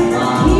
Wow.